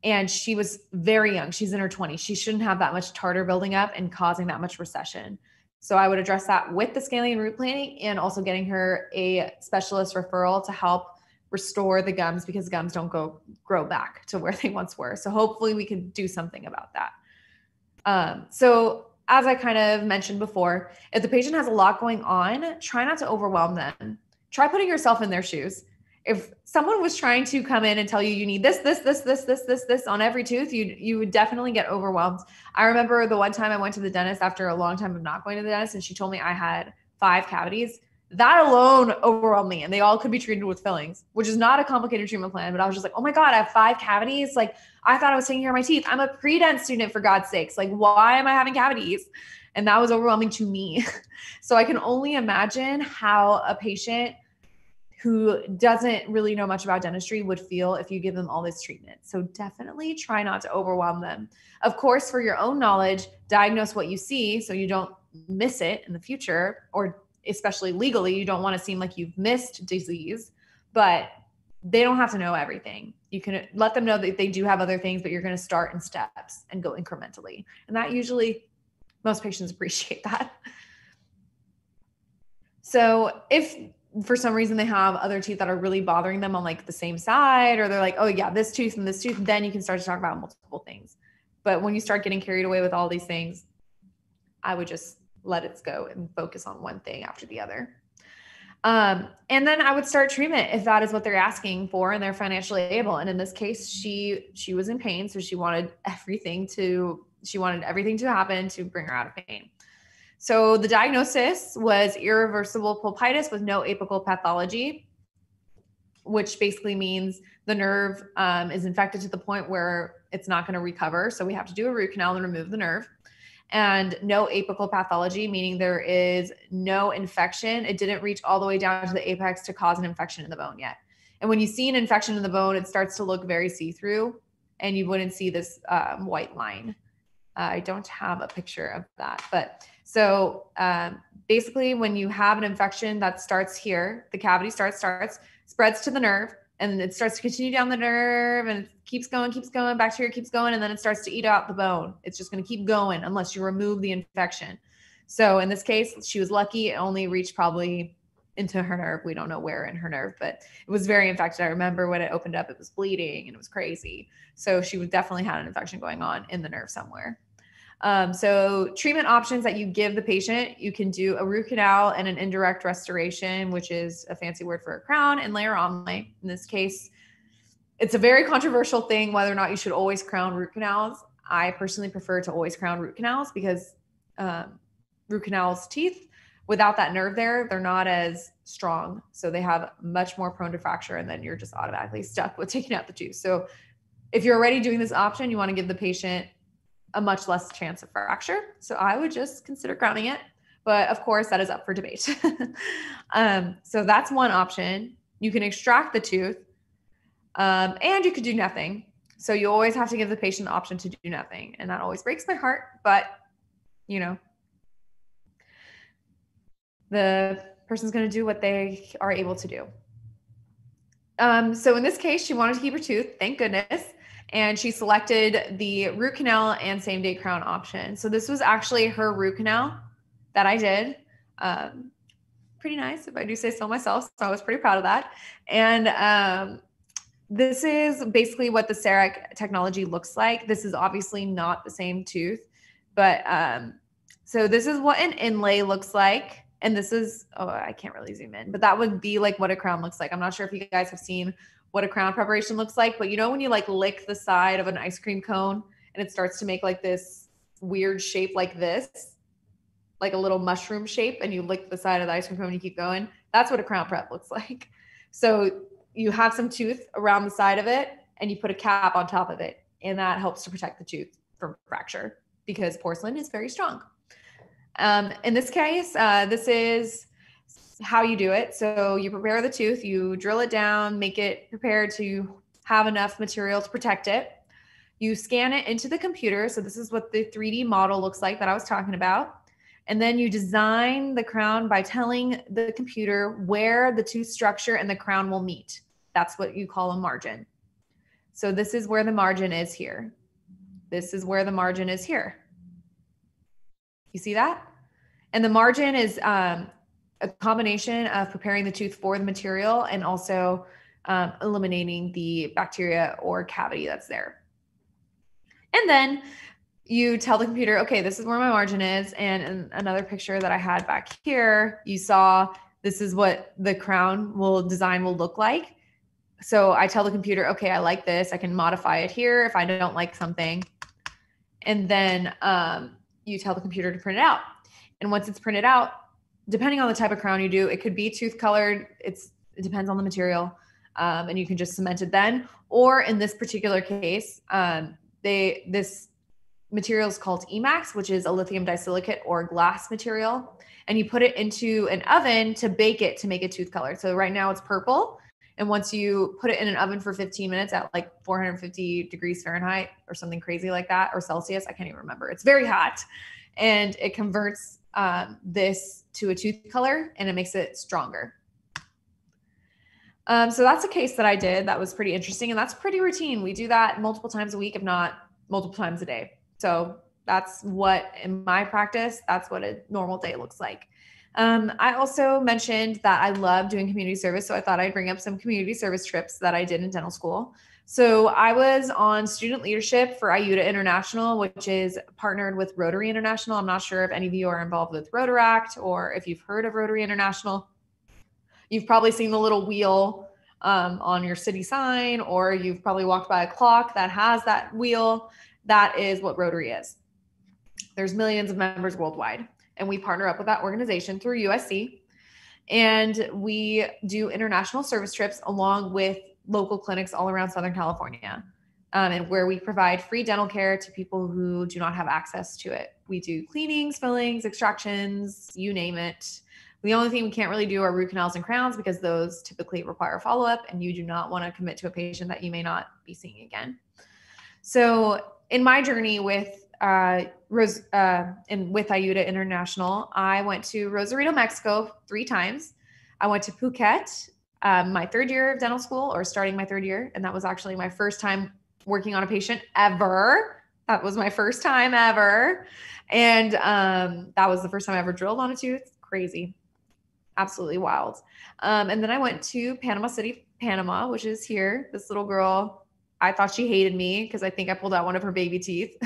And she was very young. She's in her 20s. She shouldn't have that much tartar building up and causing that much recession. So I would address that with the scaling and root planing and also getting her a specialist referral to help restore the gums because gums don't go grow back to where they once were. So hopefully we can do something about that. Um, so as I kind of mentioned before, if the patient has a lot going on, try not to overwhelm them. Try putting yourself in their shoes. If someone was trying to come in and tell you you need this, this, this, this, this, this, this on every tooth, you you would definitely get overwhelmed. I remember the one time I went to the dentist after a long time of not going to the dentist, and she told me I had five cavities that alone overwhelmed me and they all could be treated with fillings which is not a complicated treatment plan but i was just like oh my god i have five cavities. Like i thought i was taking care of my teeth. I'm a pre-dent student for god's sakes. Like why am i having cavities? And that was overwhelming to me. So i can only imagine how a patient who doesn't really know much about dentistry would feel if you give them all this treatment. So definitely try not to overwhelm them. Of course for your own knowledge diagnose what you see so you don't miss it in the future or especially legally, you don't want to seem like you've missed disease, but they don't have to know everything. You can let them know that they do have other things, but you're going to start in steps and go incrementally. And that usually most patients appreciate that. So if for some reason they have other teeth that are really bothering them on like the same side, or they're like, oh yeah, this tooth and this tooth, then you can start to talk about multiple things. But when you start getting carried away with all these things, I would just let it go and focus on one thing after the other. Um, and then I would start treatment if that is what they're asking for and they're financially able. And in this case, she she was in pain, so she wanted everything to she wanted everything to happen to bring her out of pain. So the diagnosis was irreversible pulpitis with no apical pathology, which basically means the nerve um, is infected to the point where it's not going to recover. So we have to do a root canal and remove the nerve and no apical pathology, meaning there is no infection. It didn't reach all the way down to the apex to cause an infection in the bone yet. And when you see an infection in the bone, it starts to look very see through and you wouldn't see this um, white line. Uh, I don't have a picture of that. But so um, basically, when you have an infection that starts here, the cavity starts, starts, spreads to the nerve, and it starts to continue down the nerve and it keeps going, keeps going, bacteria keeps going, and then it starts to eat out the bone. It's just going to keep going unless you remove the infection. So in this case, she was lucky. It only reached probably into her nerve. We don't know where in her nerve, but it was very infected. I remember when it opened up, it was bleeding and it was crazy. So she definitely had an infection going on in the nerve somewhere. Um, so treatment options that you give the patient, you can do a root canal and an indirect restoration, which is a fancy word for a crown inlay onlay. In this case, it's a very controversial thing whether or not you should always crown root canals. I personally prefer to always crown root canals because um, root canals teeth without that nerve there, they're not as strong. So they have much more prone to fracture, and then you're just automatically stuck with taking out the tooth. So if you're already doing this option, you want to give the patient a much less chance of fracture. So I would just consider crowning it. But of course, that is up for debate. um, so that's one option. You can extract the tooth um, and you could do nothing. So you always have to give the patient the option to do nothing. And that always breaks my heart. But, you know, the person's going to do what they are able to do. Um, so in this case, she wanted to keep her tooth, thank goodness and she selected the root canal and same day crown option. So this was actually her root canal that I did. Um, pretty nice, if I do say so myself. So I was pretty proud of that. And um, this is basically what the CEREC technology looks like. This is obviously not the same tooth, but um, so this is what an inlay looks like. And this is, oh, I can't really zoom in, but that would be like what a crown looks like. I'm not sure if you guys have seen what a crown preparation looks like, but you know, when you like lick the side of an ice cream cone and it starts to make like this weird shape like this, like a little mushroom shape, and you lick the side of the ice cream cone and you keep going. That's what a crown prep looks like. So you have some tooth around the side of it and you put a cap on top of it, and that helps to protect the tooth from fracture because porcelain is very strong. Um, in this case, uh, this is how you do it. So you prepare the tooth, you drill it down, make it prepared to have enough material to protect it. You scan it into the computer. So this is what the 3D model looks like that I was talking about. And then you design the crown by telling the computer where the tooth structure and the crown will meet. That's what you call a margin. So this is where the margin is here. This is where the margin is here. You see that? And the margin is um, a combination of preparing the tooth for the material and also um, eliminating the bacteria or cavity that's there. And then you tell the computer, okay, this is where my margin is. And in another picture that I had back here, you saw this is what the crown will design will look like. So I tell the computer, okay, I like this. I can modify it here if I don't like something. And then um, you tell the computer to print it out. And once it's printed out, depending on the type of crown you do, it could be tooth colored. It's it depends on the material, um, and you can just cement it then. Or in this particular case, um, they this material is called Emax, which is a lithium disilicate or glass material, and you put it into an oven to bake it to make it tooth colored. So right now it's purple, and once you put it in an oven for 15 minutes at like 450 degrees Fahrenheit or something crazy like that, or Celsius, I can't even remember. It's very hot, and it converts um, this to a tooth color and it makes it stronger. Um, so that's a case that I did that was pretty interesting and that's pretty routine. We do that multiple times a week, if not multiple times a day. So that's what in my practice, that's what a normal day looks like. Um, I also mentioned that I love doing community service. So I thought I'd bring up some community service trips that I did in dental school. So I was on student leadership for IUTA International, which is partnered with Rotary International. I'm not sure if any of you are involved with Rotaract or if you've heard of Rotary International. You've probably seen the little wheel um, on your city sign, or you've probably walked by a clock that has that wheel. That is what Rotary is. There's millions of members worldwide, and we partner up with that organization through USC. And we do international service trips along with local clinics all around Southern California, um, and where we provide free dental care to people who do not have access to it. We do cleanings, fillings, extractions, you name it. The only thing we can't really do are root canals and crowns because those typically require follow up, and you do not want to commit to a patient that you may not be seeing again. So, in my journey with uh, Rose uh, and with IUTA International, I went to Rosarito, Mexico three times. I went to Phuket um, my third year of dental school or starting my third year. And that was actually my first time working on a patient ever. That was my first time ever. And um, that was the first time I ever drilled on a tooth. Crazy. Absolutely wild. Um, and then I went to Panama City, Panama, which is here. This little girl, I thought she hated me because I think I pulled out one of her baby teeth.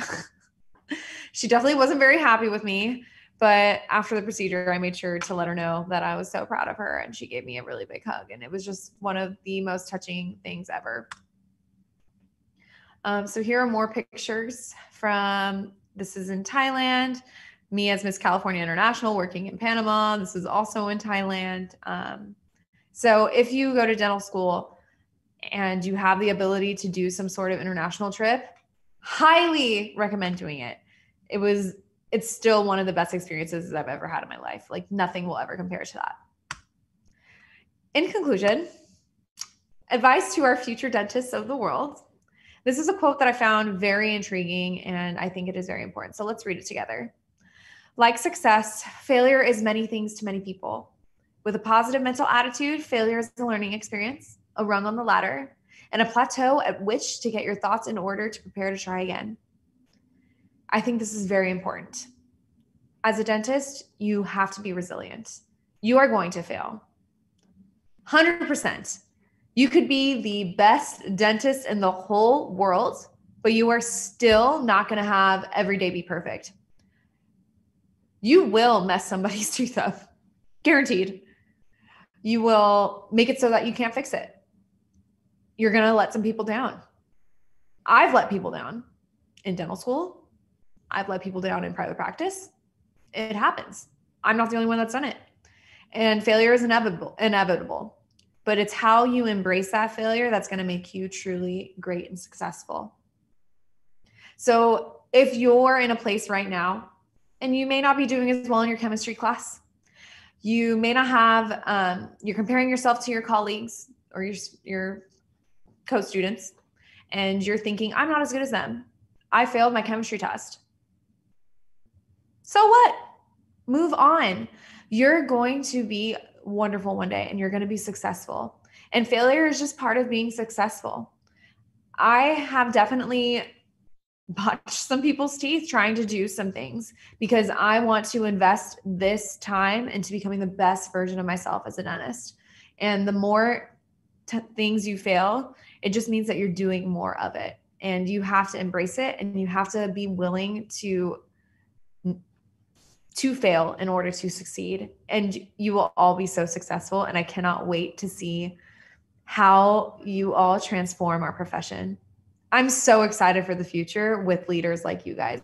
she definitely wasn't very happy with me. But after the procedure, I made sure to let her know that I was so proud of her and she gave me a really big hug. And it was just one of the most touching things ever. Um, so here are more pictures from this is in Thailand. Me as Miss California International working in Panama. This is also in Thailand. Um, so if you go to dental school and you have the ability to do some sort of international trip, highly recommend doing it. It was it's still one of the best experiences I've ever had in my life. Like nothing will ever compare to that. In conclusion, advice to our future dentists of the world. This is a quote that I found very intriguing and I think it is very important. So let's read it together. Like success, failure is many things to many people. With a positive mental attitude, failure is a learning experience, a rung on the ladder, and a plateau at which to get your thoughts in order to prepare to try again. I think this is very important. As a dentist, you have to be resilient. You are going to fail. 100%. You could be the best dentist in the whole world, but you are still not going to have every day be perfect. You will mess somebody's tooth up, guaranteed. You will make it so that you can't fix it. You're going to let some people down. I've let people down in dental school. I've let people down in private practice. It happens. I'm not the only one that's done it. And failure is inevitable, inevitable. But it's how you embrace that failure that's going to make you truly great and successful. So if you're in a place right now and you may not be doing as well in your chemistry class, you may not have, um, you're comparing yourself to your colleagues or your, your co-students and you're thinking, I'm not as good as them. I failed my chemistry test. So what? Move on. You're going to be wonderful one day and you're going to be successful. And failure is just part of being successful. I have definitely botched some people's teeth trying to do some things because I want to invest this time into becoming the best version of myself as a dentist. And the more t- things you fail, it just means that you're doing more of it and you have to embrace it and you have to be willing to to fail in order to succeed and you will all be so successful and i cannot wait to see how you all transform our profession i'm so excited for the future with leaders like you guys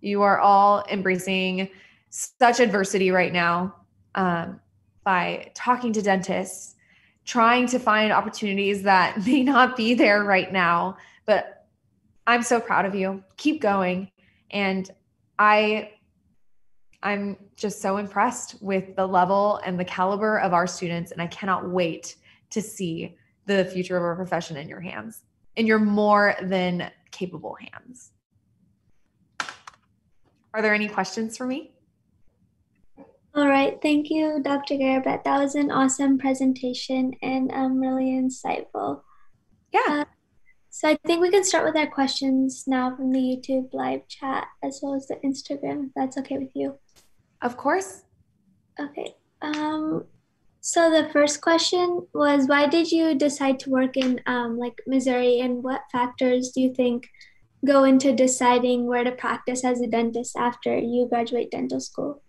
you are all embracing such adversity right now um, by talking to dentists trying to find opportunities that may not be there right now. But I'm so proud of you. Keep going. And I I'm just so impressed with the level and the caliber of our students and I cannot wait to see the future of our profession in your hands. In your more than capable hands. Are there any questions for me? All right, thank you, Dr. Garabet. That was an awesome presentation and um, really insightful. Yeah. Uh, so I think we can start with our questions now from the YouTube live chat as well as the Instagram, if that's okay with you. Of course. Okay. Um, so the first question was, why did you decide to work in um, like Missouri, and what factors do you think go into deciding where to practice as a dentist after you graduate dental school?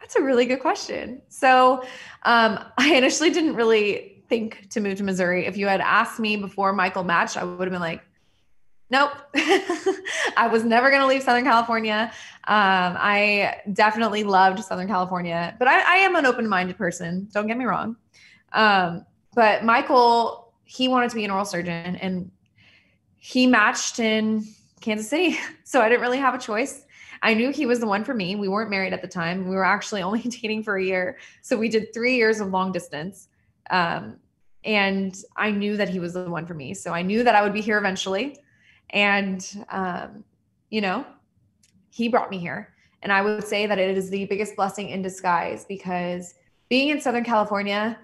That's a really good question. So, um, I initially didn't really think to move to Missouri. If you had asked me before Michael matched, I would have been like, nope. I was never going to leave Southern California. Um, I definitely loved Southern California, but I, I am an open minded person. Don't get me wrong. Um, but Michael, he wanted to be an oral surgeon and he matched in Kansas City. So I didn't really have a choice. I knew he was the one for me. We weren't married at the time. We were actually only dating for a year. So we did three years of long distance. Um, and I knew that he was the one for me. So I knew that I would be here eventually. And, um, you know, he brought me here. And I would say that it is the biggest blessing in disguise because being in Southern California,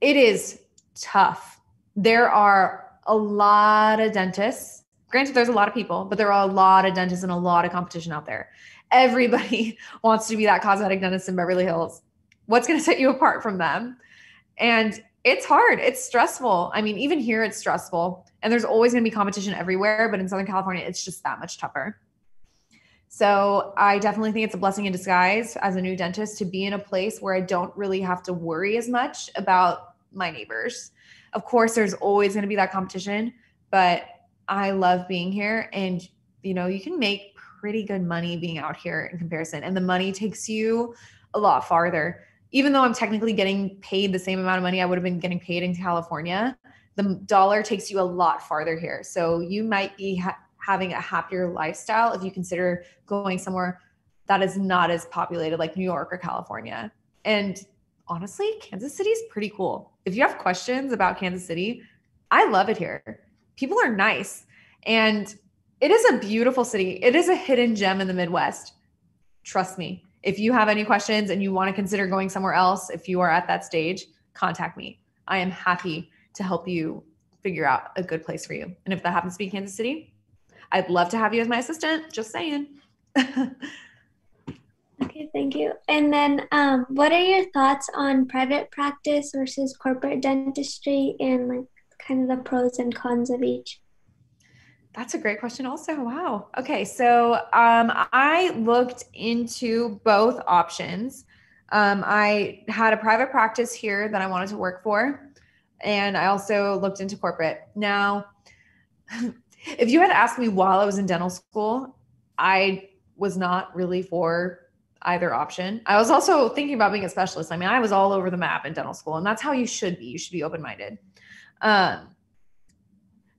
it is tough. There are a lot of dentists. Granted there's a lot of people but there are a lot of dentists and a lot of competition out there. Everybody wants to be that cosmetic dentist in beverly hills. What's going to set you apart from them? And it's hard. It's stressful. I mean even here it's stressful and there's always going to be competition everywhere but in southern california it's just that much tougher so i definitely think it's a blessing in disguise as a new dentist to be in a place where i don't really have to worry as much about my neighbors of course there's always going to be that competition but I love being here and you know, you can make pretty good money being out here in comparison and the money takes you a lot farther. Even though I'm technically getting paid the same amount of money I would have been getting paid in California, the dollar takes you a lot farther here. So you might be ha- having a happier lifestyle if you consider going somewhere that is not as populated like New York or California. And honestly, Kansas City is pretty cool. If you have questions about Kansas City, I love it here people are nice. And it is a beautiful city. It is a hidden gem in the Midwest. Trust me. If you have any questions and you want to consider going somewhere else, if you are at that stage, contact me. I am happy to help you figure out a good place for you. And if that happens to be Kansas City, I'd love to have you as my assistant. Just saying. okay, thank you. And then, um, what are your thoughts on private practice versus corporate dentistry and like kind of the pros and cons of each? That's a great question, also. Wow. Okay, so um, I looked into both options. Um, I had a private practice here that I wanted to work for, and I also looked into corporate. Now, if you had asked me while I was in dental school, I was not really for either option. I was also thinking about being a specialist. I mean, I was all over the map in dental school, and that's how you should be. You should be open minded. Um,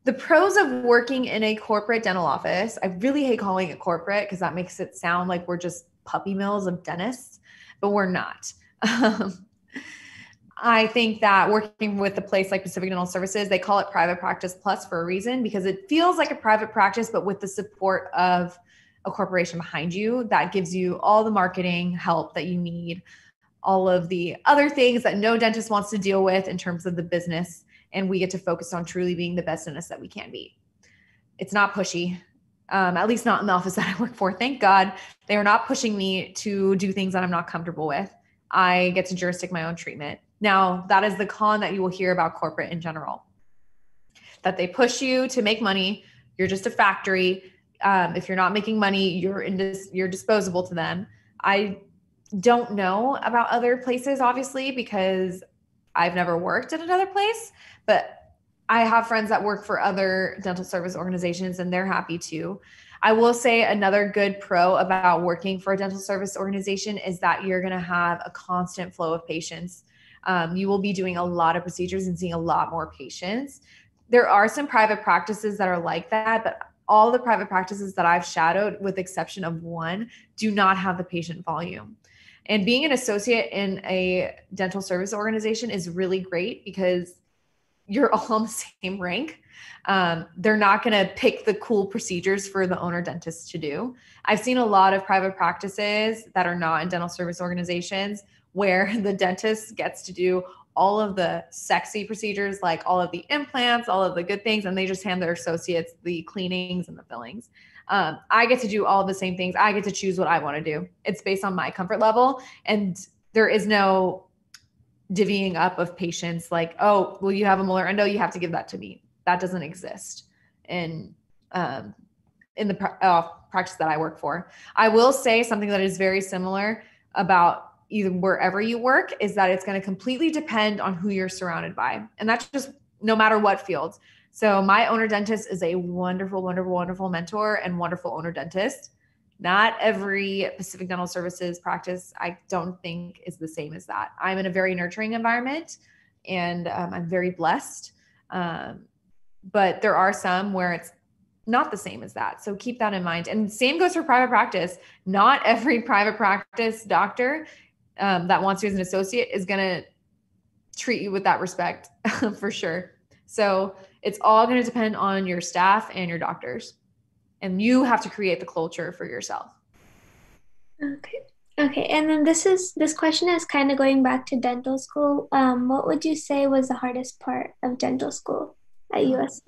the pros of working in a corporate dental office, I really hate calling it corporate because that makes it sound like we're just puppy mills of dentists, but we're not. Um, I think that working with a place like Pacific Dental Services, they call it private practice plus for a reason because it feels like a private practice, but with the support of a corporation behind you that gives you all the marketing help that you need, all of the other things that no dentist wants to deal with in terms of the business. And we get to focus on truly being the best dentist that we can be. It's not pushy, um, at least not in the office that I work for. Thank God they are not pushing me to do things that I'm not comfortable with. I get to jurisdict my own treatment. Now, that is the con that you will hear about corporate in general that they push you to make money. You're just a factory. Um, if you're not making money, you're in dis- you're disposable to them. I don't know about other places, obviously, because I've never worked at another place, but I have friends that work for other dental service organizations and they're happy too. I will say another good pro about working for a dental service organization is that you're going to have a constant flow of patients um, you will be doing a lot of procedures and seeing a lot more patients. There are some private practices that are like that, but all the private practices that I've shadowed, with exception of one, do not have the patient volume. And being an associate in a dental service organization is really great because you're all on the same rank. Um, they're not going to pick the cool procedures for the owner dentist to do. I've seen a lot of private practices that are not in dental service organizations where the dentist gets to do all of the sexy procedures, like all of the implants, all of the good things, and they just hand their associates the cleanings and the fillings. Um, I get to do all the same things. I get to choose what I want to do. It's based on my comfort level, and there is no divvying up of patients like, oh, well, you have a molar endo, you have to give that to me. That doesn't exist in um, in the uh, practice that I work for. I will say something that is very similar about either wherever you work is that it's going to completely depend on who you're surrounded by. And that's just no matter what field. So my owner dentist is a wonderful, wonderful, wonderful mentor and wonderful owner dentist. Not every Pacific Dental Services practice, I don't think, is the same as that. I'm in a very nurturing environment and um, I'm very blessed. Um, but there are some where it's not the same as that. So keep that in mind. And same goes for private practice. Not every private practice doctor um, that wants you as an associate is going to treat you with that respect for sure. So it's all going to depend on your staff and your doctors. And you have to create the culture for yourself. Okay. Okay. And then this is this question is kind of going back to dental school. Um, what would you say was the hardest part of dental school at USC?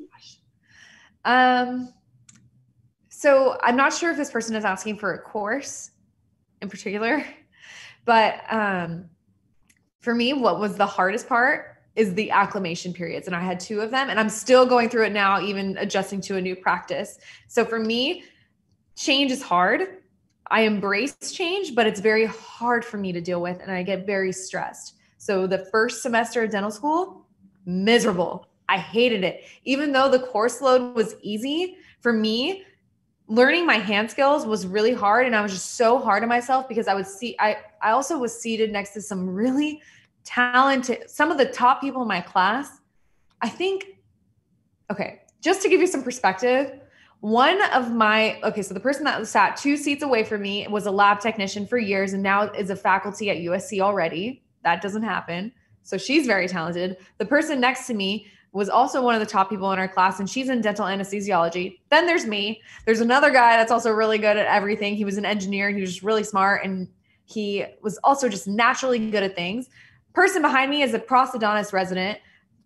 Oh, um, so I'm not sure if this person is asking for a course in particular. But um, for me, what was the hardest part is the acclimation periods. And I had two of them, and I'm still going through it now, even adjusting to a new practice. So for me, change is hard. I embrace change, but it's very hard for me to deal with, and I get very stressed. So the first semester of dental school, miserable. I hated it. Even though the course load was easy for me, learning my hand skills was really hard and i was just so hard on myself because i would see i i also was seated next to some really talented some of the top people in my class. I think okay just to give you some perspective one of my okay so the person that sat two seats away from me was a lab technician for years and now is a faculty at usc already. That doesn't happen. So she's very talented. The person next to me was also one of the top people in our class, and she's in dental anesthesiology. Then there's me. There's another guy that's also really good at everything. He was an engineer, he was really smart, and he was also just naturally good at things. Person behind me is a prosthodontist resident.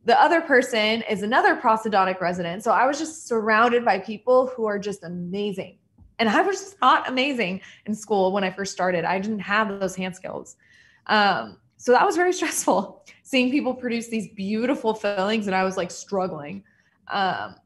The other person is another prosthodontic resident. So I was just surrounded by people who are just amazing. And I was not amazing in school when I first started. I didn't have those hand skills. Um, so that was very stressful seeing people produce these beautiful fillings and I was like struggling. Um,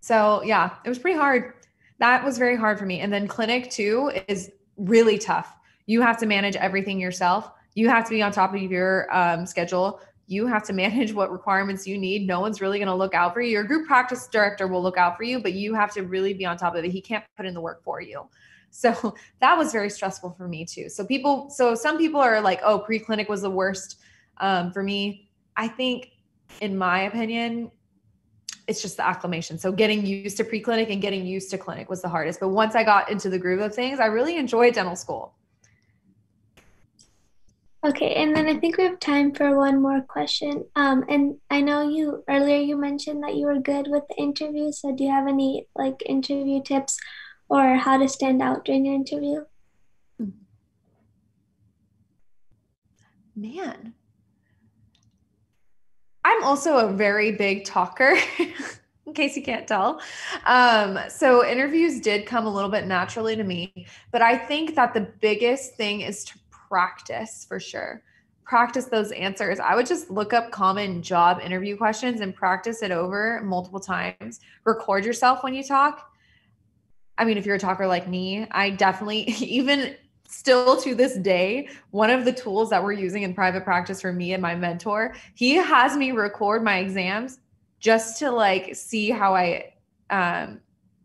so yeah, it was pretty hard. That was very hard for me. And then clinic too is really tough. You have to manage everything yourself. You have to be on top of your um, schedule. You have to manage what requirements you need. No one's really going to look out for you. Your group practice director will look out for you, but you have to really be on top of it. He can't put in the work for you. So that was very stressful for me too. So people, so some people are like, oh, pre-clinic was the worst. Um, for me, I think, in my opinion, it's just the acclimation. So getting used to pre-clinic and getting used to clinic was the hardest. But once I got into the groove of things, I really enjoyed dental school. Okay, and then I think we have time for one more question. Um, and I know you earlier you mentioned that you were good with the interview. So do you have any like interview tips or how to stand out during your interview? Man, I'm also a very big talker. in case you can't tell. Um, so interviews did come a little bit naturally to me, but I think that the biggest thing is to practice for sure. Practice those answers. I would just look up common job interview questions and practice it over multiple times. Record yourself when you talk. I mean, if you're a talker like me, I definitely, even still to this day, one of the tools that we're using in private practice for me and my mentor, he has me record my exams just to like see how I um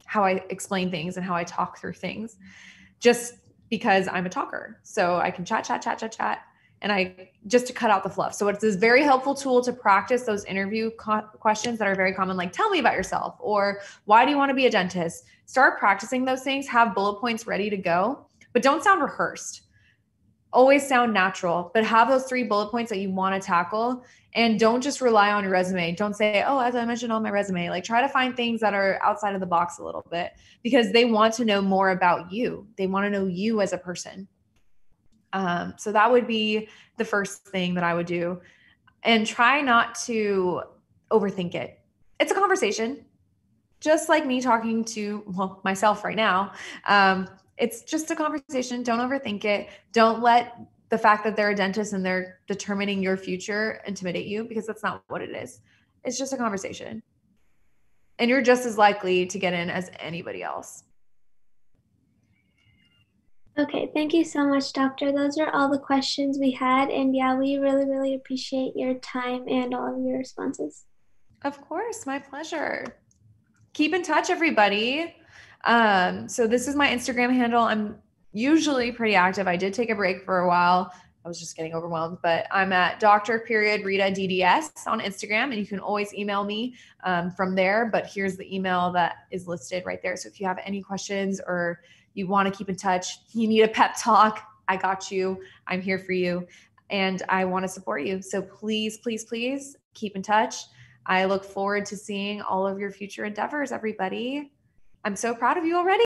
how I explain things and how I talk through things. Just because I'm a talker. So I can chat, chat, chat, chat, chat. And I just to cut out the fluff. So it's this very helpful tool to practice those interview co- questions that are very common, like tell me about yourself or why do you want to be a dentist? Start practicing those things, have bullet points ready to go but don't sound rehearsed. Always sound natural, but have those three bullet points that you want to tackle and don't just rely on your resume. Don't say, oh, as I mentioned on my resume, like try to find things that are outside of the box a little bit because they want to know more about you. They want to know you as a person. Um, so that would be the first thing that I would do. And try not to overthink it. It's a conversation, just like me talking to well, myself right now. Um, it's just a conversation. Don't overthink it. Don't let the fact that they're a dentist and they're determining your future intimidate you because that's not what it is. It's just a conversation. And you're just as likely to get in as anybody else. Okay, thank you so much, Doctor. Those are all the questions we had. And yeah, we really, really appreciate your time and all of your responses. Of course, my pleasure. Keep in touch, everybody. Um, so this is my Instagram handle. I'm usually pretty active. I did take a break for a while. I was just getting overwhelmed, but I'm at Dr. Period Rita DDS on Instagram, and you can always email me um, from there. But here's the email that is listed right there. So if you have any questions or you want to keep in touch, you need a pep talk, I got you. I'm here for you, and I want to support you. So please, please, please keep in touch. I look forward to seeing all of your future endeavors, everybody. I'm so proud of you already.